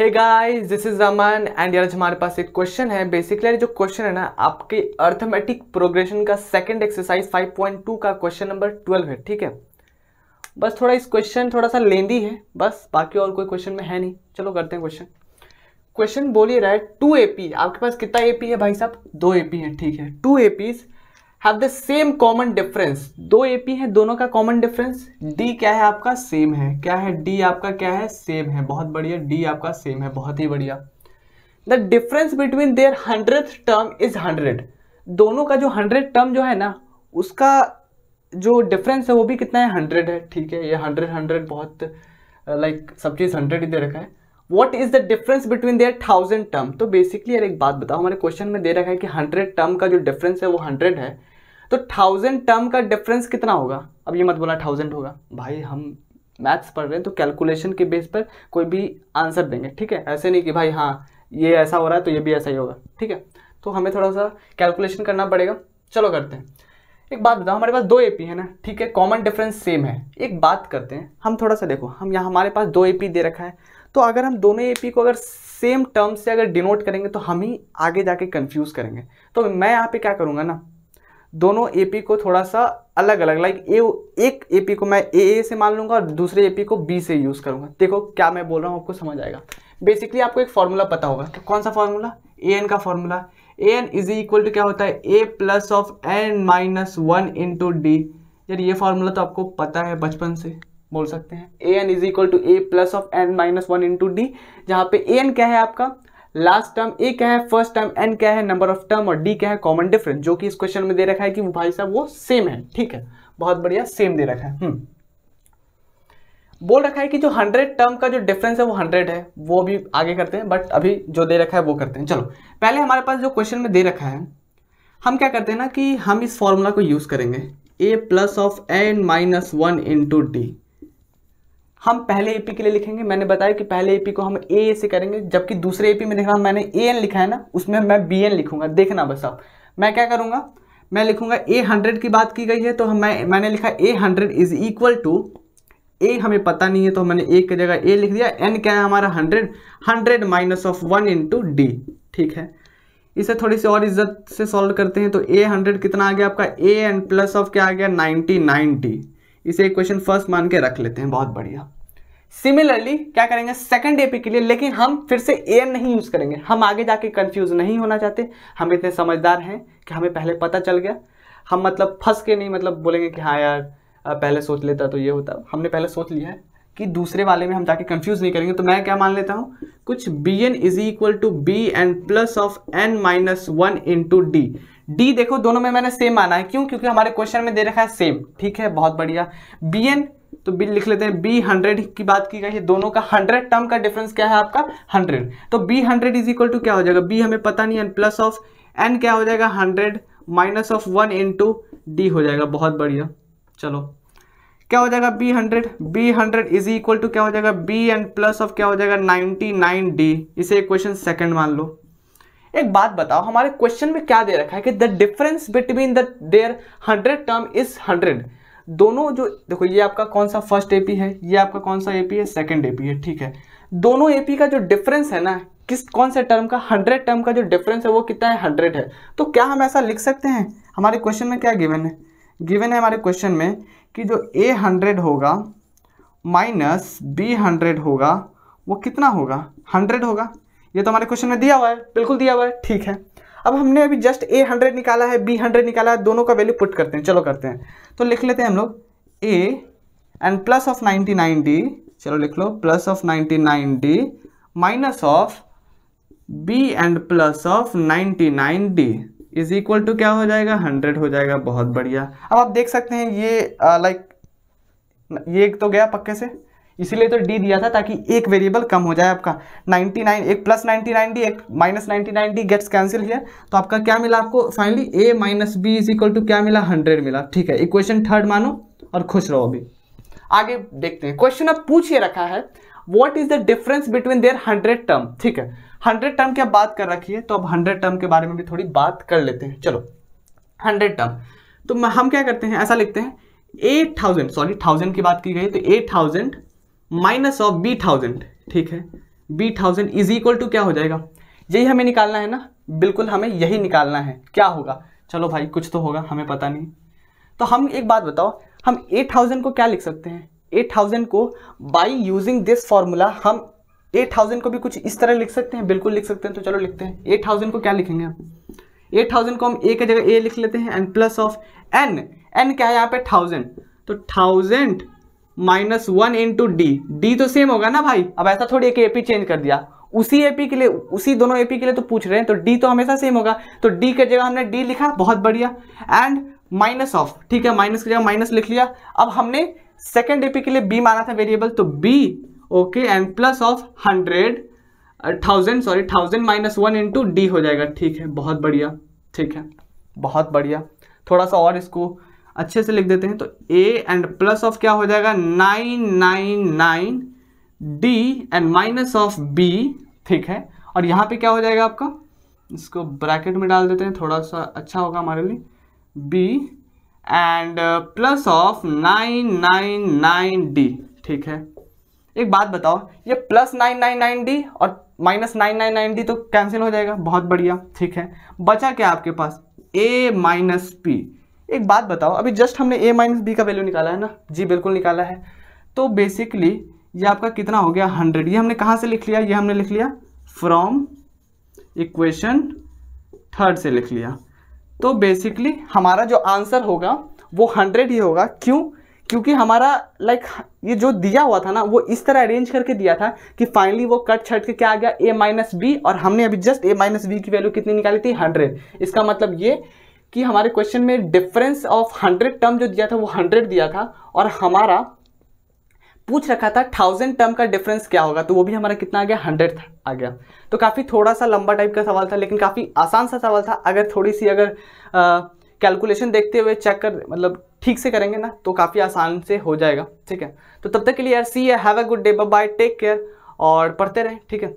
Hey guys this is Raman and यार हमारे पास एक क्वेश्चन है। बेसिकली जो क्वेश्चन है ना, आपके अर्थमेटिक प्रोग्रेशन का सेकंड एक्सरसाइज 5.2 का क्वेश्चन नंबर 12 है, ठीक है? बस थोड़ा इस क्वेश्चन थोड़ा सा लेंदी है, बस बाकी और कोई क्वेश्चन में है नहीं। चलो करते हैं क्वेश्चन क्वेश्चन बोलिए रहा है टू एपी आपके पास कितना एपी है भाई साहब? दो एपी है, ठीक है। Two APs have the same common difference दो एपी है, दोनों का कॉमन डिफरेंस डी क्या है आपका? सेम है. क्या है? डी आपका क्या है? सेम है. बहुत बढ़िया. डी आपका सेम है. बहुत ही बढ़िया. The difference between their hundred term is hundred दोनों का जो हंड्रेड टर्म जो है ना, उसका जो डिफरेंस है वो भी कितना है? हंड्रेड है. ठीक है. ये हंड्रेड हंड्रेड बहुत लाइक सब चीज़ हंड्रेड ही दे रखा है. What is the difference between their thousand term तो बेसिकली यार एक बात बताओ, हमारे क्वेश्चन में दे रखा है कि हंड्रेड टर्म का जो डिफरेंस है वो हंड्रेड है. तो थाउज़ेंड टर्म का डिफरेंस कितना होगा? अब ये मत बोला थाउज़ेंड होगा। भाई, हम मैथ्स पढ़ रहे हैं तो कैलकुलेशन के बेस पर कोई भी आंसर देंगे, ठीक है? ऐसे नहीं कि भाई हाँ ये ऐसा हो रहा है तो ये भी ऐसा ही होगा, ठीक है? तो हमें थोड़ा सा कैलकुलेशन करना पड़ेगा। चलो करते हैं। एक बात बताओ, हमारे पास दो एपी है ना, ठीक है? कॉमन डिफरेंस सेम है। एक बात करते हैं। हम थोड़ा सा देखो, हम यहाँ हमारे पास दो एपी दे रखा है। तो अगर हम दोनों एपी को अगर सेम टर्म से अगर डिनोट करेंगे तो हम ही आगे जाके कंफ्यूज करेंगे। तो मैं यहाँ पे क्या करूँगा ना दोनों एपी को थोड़ा सा अलग अलग लाइक ए एक एपी को मैं ए ए से मान लूँगा और दूसरे एपी को बी से यूज़ करूँगा। देखो क्या मैं बोल रहा हूँ, आपको समझ आएगा। बेसिकली आपको एक फॉर्मूला पता होगा। तो कौन सा फॉर्मूला ए एन का formula a n is equal to क्या होता है? A plus of n minus one into d यार ये फॉर्मूला तो आपको पता है बचपन से, बोल सकते हैं। A n is equal to a plus of n minus one into d जहाँ पे ए एन क्या है आपका? लास्ट टर्म ए क्या है? फ़र्स्ट टर्म एन क्या है? नंबर ऑफ़ टर्म और डी क्या है? कॉमन डिफरेंस, जो कि इस क्वेश्चन में दे रखा है कि वो भाई साहब वो सेम है, ठीक है? बहुत बढ़िया, सेम दे रखा है। हम्म। बोल रखा है कि जो हंड्रेड टर्म का जो डिफरेंस है वो हंड्रेड है, वो भी आगे करते हैं, बट अभी जो दे रखा है वो करते हैं। चलो, पहले हमारे पास जो क्वेश्चन में दे रखा है, हम क्या करते हैं ना कि हम इस फॉर्मूला को यूज़ करेंगे, a plus of n minus one into d. हम पहले एपी के लिए लिखेंगे। मैंने बताया कि पहले एपी को हम ए से करेंगे, जबकि दूसरे एपी में देखना मैंने ए एन लिखा है ना, उसमें मैं बी एन लिखूँगा। देखना बस आप मैं क्या करूँगा? मैं लिखूँगा ए हंड्रेड की बात की गई है तो मैं, मैंने लिखा a hundred is equal to a हमें पता नहीं है तो मैंने ए की जगह ए लिख दिया। एन क्या है हमारा hundred hundred minus of one into d ठीक है? इसे थोड़ी सी और इज़्ज़त से सॉल्व करते हैं तो ए हंड्रेड कितना आ गया आपका? ए एन प्लस ऑफ़ क्या आ गया? नाइनटी नाइन डी इसे क्वेश्चन फ़र्स्ट मान के रख लेते हैं, बहुत बढ़िया। सिमिलरली क्या करेंगे? सेकंड एपी के लिए, लेकिन हम फिर से ए नहीं यूज़ करेंगे। हम आगे जाके कंफ्यूज नहीं होना चाहते। हम इतने समझदार हैं कि हमें पहले पता चल गया। हम मतलब फंस के नहीं मतलब बोलेंगे कि हाँ यार पहले सोच लेता तो ये होता। हमने पहले सोच लिया है कि दूसरे वाले में हम जाके कंफ्यूज नहीं करेंगे। तो मैं क्या मान लेता हूँ? कुछ b n is equal to b n plus of n minus one into d d देखो, दोनों में मैंने सेम माना है। क्यों? क्योंकि हमारे क्वेश्चन में दे रखा है सेम ठीक है? बहुत बढ़िया। बी एन तो बी लिख लेते हैं। बी हंड्रेड की बात की गई है। दोनों का हंड्रेड टर्म का डिफरेंस क्या है आपका? हंड्रेड तो b hundred is equal to क्या हो जाएगा? बी हमें पता नहीं है। प्लस ऑफ़ एन क्या हो जाएगा? Hundred minus of one into d हो जाएगा। बहुत बढ़िया। चलो। क्या हो जाएगा? B hundred b hundred is equal to क्या हो जाएगा? बी एन प्लस ऑफ़ क्या हो जाएगा? नाइनटी नाइन डी इसे क्वेश्चन सेकंड मान लो। एक बात बताओ, हमारे क्वेश्चन में क्या दे रखा है कि the difference between the their hundred term is hundred दोनों जो, देखो ये आपका कौन सा फ़र्स्ट एपी है, ये आपका कौन सा एपी है सेकंड एपी है, ठीक है? दोनों एपी का जो डिफरेंस है ना, किस, कौन से टर्म का हंड्रेड टर्म का जो डिफरेंस है, वो कितना है हंड्रेड है? तो क्या हम ऐसा लिख सकते हैं? हमारे क्वेश्चन में क्या गिवन है? गिवन है हमारे क्वेश्चन में कि जो ए हंड्रेड होगा माइनस बी हंड्रेड होगा, वो कितना होगा? हंड्रेड होगा। ये तो हमारे क्वेश्चन में दिया हुआ है, बिल्कुल दिया हुआ है, ठीक है। अब हमने अभी जस्ट ए हंड्रेड निकाला है बी हंड्रेड निकाला है, दोनों का वैल्यू पुट करते हैं, चलो करते हैं। तो लिख लेते हैं हम लोग a and plus of ninety nine d चलो लिख लो plus of ninety nine d minus of b and plus of ninety nine d is equal to क्या हो जाएगा? हंड्रेड हो जाएगा, बहुत बढ़िया। अब आप देख सकते हैं, ये लाइक ये तो गया पक्के से। इसीलिए तो डी दिया था ताकि एक वेरिएबल कम हो जाए आपका। 99 एक प्लस 99 डी एक minus ninety d gets cancel here तो आपका क्या मिला आपको? Finally a minus b is equal to क्या मिला? 100 मिला। ठीक है इक्वेशन थर्ड मानो और खुश रहो अभी। आगे देखते हैं। क्वेश्चन अब पूछ ये रखा है what is the difference between their hundred term ठीक है हंड्रेड टर्म की बात कर रखी है? तो अब हंड्रेड टर्म के बारे में भी थोड़ी बात कर लेते हैं। चलो हंड्रेड टर्म तो हम क्या करते हैं? ऐसा लिखते हैं एट थाउज़ेंड सॉरी थाउज़ेंड की बात की गई तो eight thousand minus of b thousand, ठीक है? B thousand is equal to क्या हो जाएगा? यही हमें निकालना है ना? बिल्कुल हमें यही निकालना है। क्या होगा? चलो भाई, कुछ तो होगा, हमें पता नहीं। तो हम एक बात बताओ, हम एट थाउज़ेंड को क्या लिख सकते हैं? एट थाउज़ेंड को बाई यूजिंग दिस फॉर्मूला हम एट थाउज़ेंड को भी कुछ इस तरह लिख सकते हैं, बिल्कुल लिख सकते हैं तो चलो लिखते हैं। एट थाउज़ेंड को क्या लिखेंगे हम? एट थाउज़ेंड को हम ए की जगह ए लिख लेते हैं and plus of n n क्या है यहाँ पे? थाउज़ेंड तो thousand minus one into d. D तो सेम होगा ना भाई? अब ऐसा थोड़ी एक एपी चेंज कर दिया। उसी एपी के लिए, उसी दोनों एपी के लिए तो पूछ रहे हैं तो डी तो हमेशा सेम होगा। तो डी की जगह हमने डी लिखा, बहुत बढ़िया। एंड माइनस ऑफ़ ठीक है माइनस की जगह माइनस लिख लिया। अब हमने सेकेंड एपी के लिए बी माना था वेरिएबल तो b okay and plus of hundred thousand sorry thousand minus one into d हो जाएगा। ठीक है, बहुत बढ़िया, ठीक है, बहुत बढ़िया। थोड़ा सा और इसको अच्छे से लिख देते हैं तो ए एंड प्लस ऑफ़ क्या हो जाएगा? Nine nine nine d and minus of b ठीक है? और यहाँ पे क्या हो जाएगा आपका? इसको ब्रैकेट में डाल देते हैं थोड़ा सा अच्छा होगा हमारे लिए. B and plus of nine nine nine d ठीक है? एक बात बताओ, ये plus nine nine nine d और minus nine nine nine d तो कैंसिल हो जाएगा, बहुत बढ़िया. ठीक है? बचा क्या आपके पास? ए माइनस पी एक बात बताओ, अभी जस्ट हमने ए माइनस बी का वैल्यू निकाला है ना? जी, बिल्कुल निकाला है। तो बेसिकली ये आपका कितना हो गया? हंड्रेड ये हमने कहाँ से लिख लिया? ये हमने लिख लिया फ्रॉम इक्वेशन थर्ड से लिख लिया। तो बेसिकली हमारा जो आंसर होगा, वो हंड्रेड ही होगा। क्यों? क्योंकि हमारा लाइक ये जो दिया हुआ था ना, वो इस तरह अरेंज करके दिया था कि फाइनली वो कट छट के क्या आ गया? ए माइनस बी और हमने अभी जस्ट ए माइनस बी की वैल्यू कितनी निकाली थी? हंड्रेड इसका मतलब ये कि हमारे क्वेश्चन में डिफरेंस ऑफ़ हंड्रेड टर्म जो दिया था, वो हंड्रेड दिया था और हमारा पूछ रखा था थाउज़ेंड टर्म का डिफरेंस क्या होगा? तो वो भी हमारा कितना आ गया? हंड्रेड आ गया। तो काफ़ी थोड़ा सा लंबा टाइप का सवाल था, लेकिन काफ़ी आसान सा सवाल था। अगर थोड़ी सी अगर कैलकुलेशन देखते हुए चेक कर मतलब ठीक से करेंगे ना तो काफ़ी आसान से हो जाएगा। ठीक है? तो तब तक के लिए यार see have a good day bye take care और पढ़ते रहें। ठीक है?